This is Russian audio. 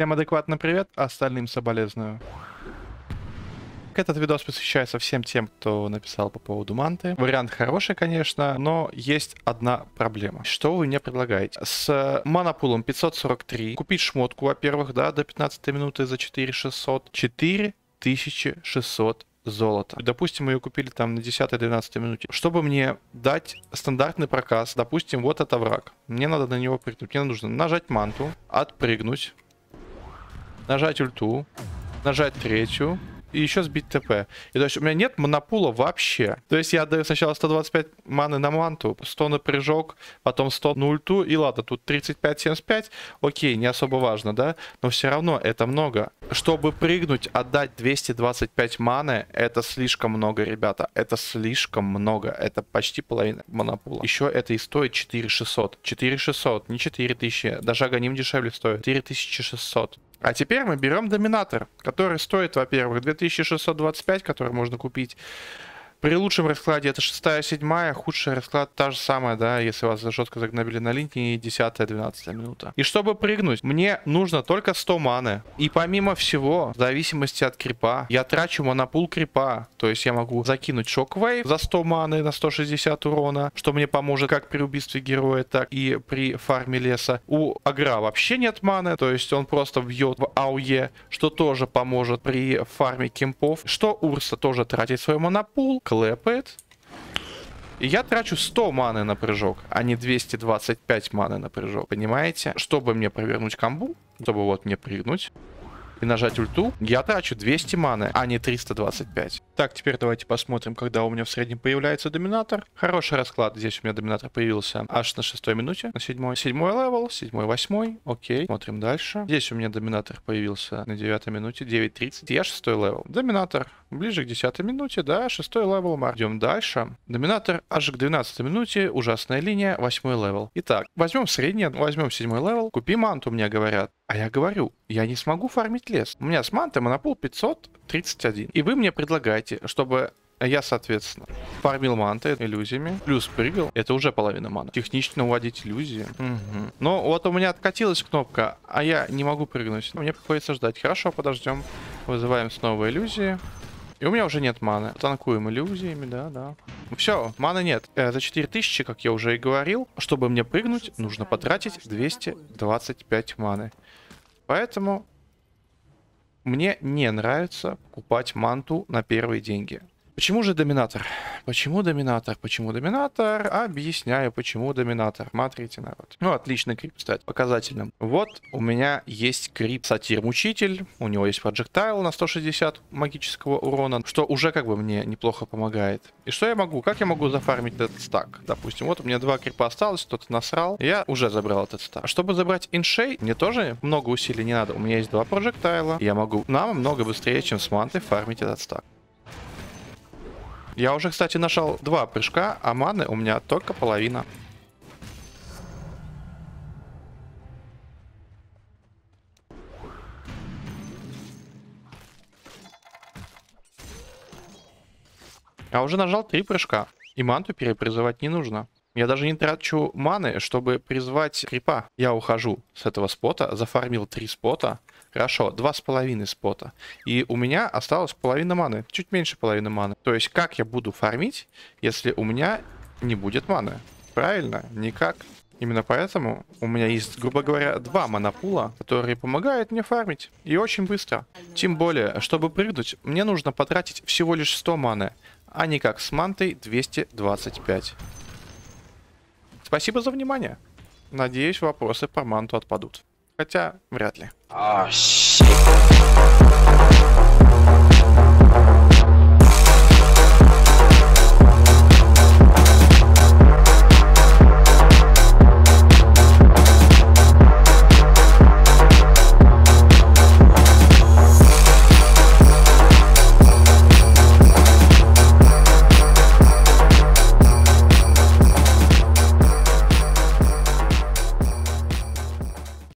Всем адекватно привет, а остальным соболезную. Этот видос посвящается всем тем, кто написал по поводу манты. Вариант хороший, конечно, но есть одна проблема. Что вы мне предлагаете? С манапулом 543 купить шмотку, во-первых, да, до 15 минуты за 4600. 4600 золота. Допустим, мы ее купили там на 10-12 минуте. Чтобы мне дать стандартный проказ, допустим, вот это враг. Мне надо на него прыгнуть. Мне нужно нажать манту, отпрыгнуть, нажать ульту, нажать третью, и еще сбить ТП. И то есть у меня нет монопула вообще. То есть я отдаю сначала 125 маны на манту, 100 на прыжок, потом 100 на ульту, и ладно, тут 35-75, окей, не особо важно, да? Но все равно это много. Чтобы прыгнуть, отдать 225 маны, это слишком много, ребята. Это слишком много. Это почти половина монопула. Еще это и стоит 4600. 4600, не 4000. Даже Аганим дешевле стоит. 4600. А теперь мы берем доминатор, который стоит, во-первых, 2625, который можно купить при лучшем раскладе это шестая, седьмая, худший расклад та же самая, да, если вас жестко загнобили на линии, десятая, двенадцатая минута. И чтобы прыгнуть, мне нужно только 100 маны. И помимо всего, в зависимости от крипа, я трачу монопул крипа. То есть я могу закинуть шоквейв за 100 маны на 160 урона, что мне поможет как при убийстве героя, так и при фарме леса. У Агра вообще нет маны, то есть он просто бьет в АУЕ, что тоже поможет при фарме кемпов. Что Урса тоже тратит свой монопул, клепает. И я трачу 100 маны на прыжок, а не 225 маны на прыжок. Понимаете? Чтобы мне провернуть комбу, чтобы вот мне прыгнуть, и нажать ульту, я трачу 200 маны, а не 325. Так, теперь давайте посмотрим, когда у меня в среднем появляется доминатор. Хороший расклад. Здесь у меня доминатор появился аж на шестой минуте, на седьмой. Седьмой level, седьмой, восьмой. Окей, смотрим дальше. Здесь у меня доминатор появился на девятой минуте, 9.30. Я шестой level. Доминатор ближе к десятой минуте, да, шестой level. Мы идем дальше. Доминатор аж к 12 минуте, ужасная линия, восьмой level. Итак, возьмем средний, возьмем седьмой level. Купи манту, мне говорят. А я говорю, я не смогу фармить лес. У меня с манты mana pool 531. И вы мне предлагаете, чтобы я, соответственно, фармил манты иллюзиями, плюс прыгал. Это уже половина маны. Технично уводить иллюзии. Угу. Но вот у меня откатилась кнопка, а я не могу прыгнуть. Мне приходится ждать. Хорошо, подождем. Вызываем снова иллюзии. И у меня уже нет маны. Танкуем иллюзиями, да, да. Все, маны нет. Э, за 4000, как я уже и говорил, чтобы мне прыгнуть, нужно потратить 225 маны. Поэтому мне не нравится покупать манту на первые деньги. Почему же доминатор? Почему доминатор? Почему доминатор? Объясняю, почему доминатор. Смотрите, народ. Ну, отличный крип, кстати, показательным. Вот у меня есть крип Сатир-Мучитель. У него есть проджектайл на 160 магического урона, что уже как бы мне неплохо помогает. И что я могу? Как я могу зафармить этот стак? Допустим, вот у меня два крипа осталось, кто-то насрал. Я уже забрал этот стак. Чтобы забрать иншей, мне тоже много усилий не надо. У меня есть два проджектайла. Я могу намного быстрее, чем с мантой, фармить этот стак. Я уже, кстати, нашел два прыжка, а маны у меня только половина. Я уже нажал три прыжка. И манту перепризывать не нужно. Я даже не трачу маны, чтобы призвать крипа. Я ухожу с этого спота, зафармил три спота. Хорошо, два с половиной спота. И у меня осталось половина маны. Чуть меньше половины маны. То есть как я буду фармить, если у меня не будет маны? Правильно? Никак. Именно поэтому у меня есть, грубо говоря, два монопула, которые помогают мне фармить. И очень быстро. Тем более, чтобы прыгнуть, мне нужно потратить всего лишь 100 маны, а не как с мантой 225. Спасибо за внимание. Надеюсь, вопросы по манту отпадут. Хотя, вряд ли. Oh,